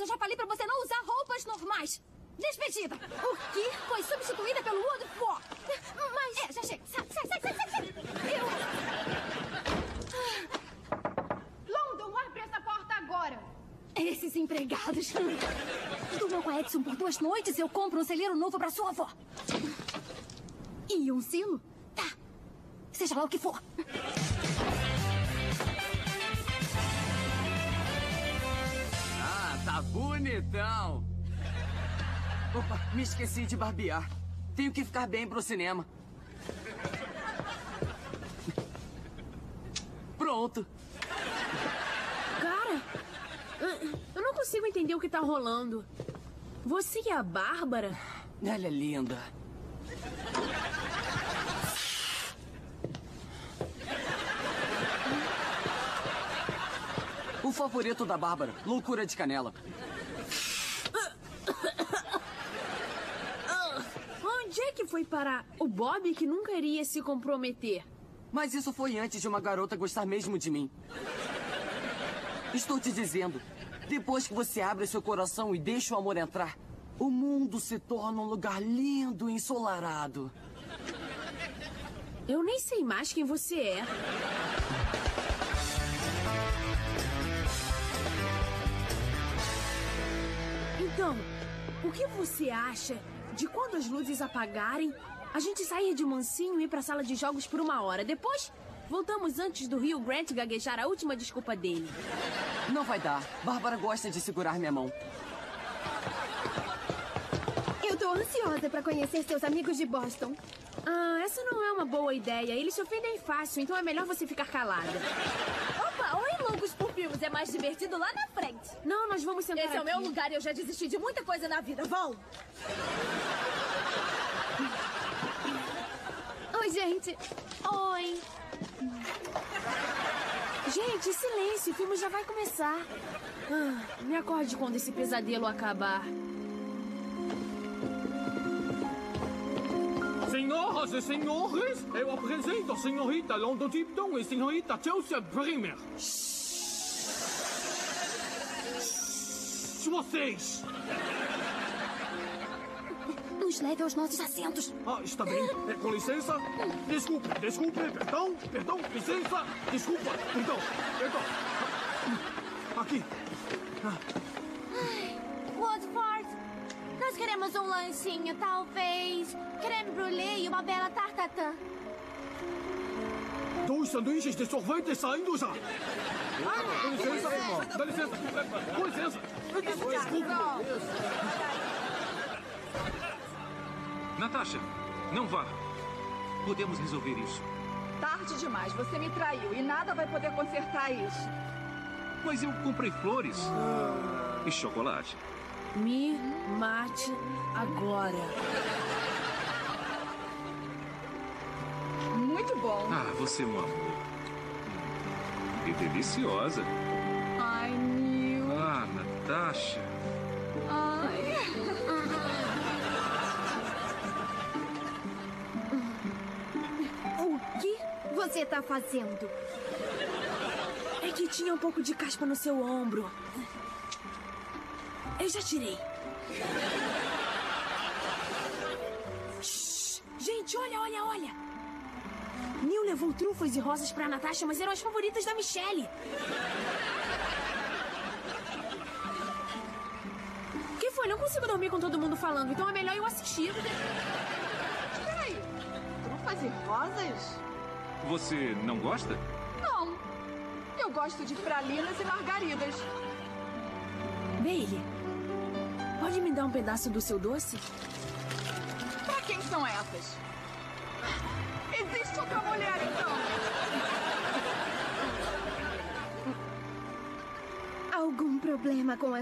eu já falei pra você não usar roupas normais. Despedida. O quê? Foi substituída pelo Woodford. Mas... É, já chega. Sai, sai, sai, sai, sai. Eu... London, abre essa porta agora. Esses empregados. Durmam com a Edson por duas noites e eu compro um celeiro novo pra sua avó. E um silo? Tá. Seja lá o que for. Bonitão. Opa, me esqueci de barbear. Tenho que ficar bem pro cinema. Pronto. Cara, eu- eu não consigo entender o que tá rolando. Você e a Bárbara? Ela é linda. Favorito da Bárbara, loucura de canela. Onde é que foi parar o Bob que nunca iria se comprometer? Mas isso foi antes de uma garota gostar mesmo de mim. Estou te dizendo, depois que você abre seu coração e deixa o amor entrar, o mundo se torna um lugar lindo e ensolarado. Eu nem sei mais quem você é. Então, o que você acha de quando as luzes apagarem, a gente sair de mansinho e ir pra sala de jogos por uma hora? Depois, voltamos antes do Rio Grant gaguejar a última desculpa dele. Não vai dar. Bárbara gosta de segurar minha mão. Eu tô ansiosa pra conhecer seus amigos de Boston. Ah, essa não é uma boa ideia. Eles se ofendem fácil, então é melhor você ficar calada. Opa, oi, loucos por filmes. É mais divertido lá na frente. Não, nós vamos sentar Esse é o aqui. meu lugar e eu já desisti de muita coisa na vida. Vão! Oi, gente. Oi. Gente, silêncio, o filme já vai começar. Ah, me acorde quando esse pesadelo acabar. Senhoras e senhores, eu apresento a senhorita London Tipton e a senhorita Joseph Bremer. Vocês! Nos leve aos nossos assentos. Ah, está bem. É, com licença. Desculpe, desculpe, perdão, perdão, licença. Desculpa, perdão, perdão. Aqui. Woodford, nós queremos um lanchinho, talvez. Creme brulee e uma bela tartatã. Dois sanduíches de sorvete saindo já. Ah, com licença. Dá licença. É, Com licença. Desculpa. Natasha, não vá. Podemos resolver isso. Tarde demais, você me traiu e nada vai poder consertar isso. Mas eu comprei flores e chocolate. Me mate agora. Muito bom. Ah, você é um amor. E deliciosa. Ai, Neil. Ah, Natasha. Ai. O que você tá fazendo? É que tinha um pouco de caspa no seu ombro. Eu já tirei. Levou trufas e rosas pra Natasha, mas eram as favoritas da Michelle. que foi? Não consigo dormir com todo mundo falando, então é melhor eu assistir. Peraí. Trufas e rosas? Você não gosta? Não. Eu gosto de pralinas e margaridas. Bailey, pode me dar um pedaço do seu doce? Pra quem são essas? Existe outra mulher, problema com a